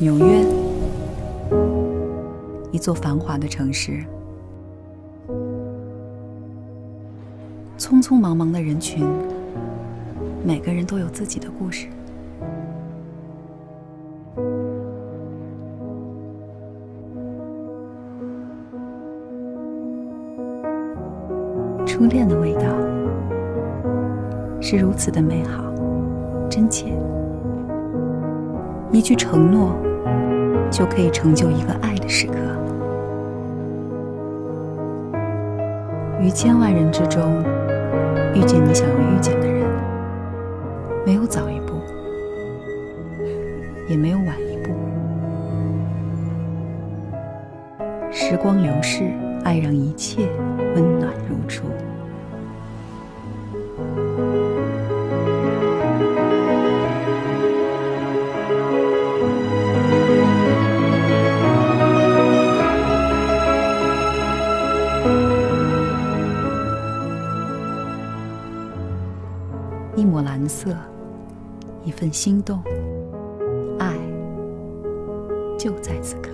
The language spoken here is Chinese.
纽约，一座繁华的城市。匆匆忙忙的人群，每个人都有自己的故事。初恋的味道是如此的美好、真切。一句承诺，就可以成就一个爱的时刻。于千万人之中，遇见你想要遇见的人，没有早一步，也没有晚一步。时光流逝，爱让一切温暖一抹蓝色，一份心动，爱就在此刻。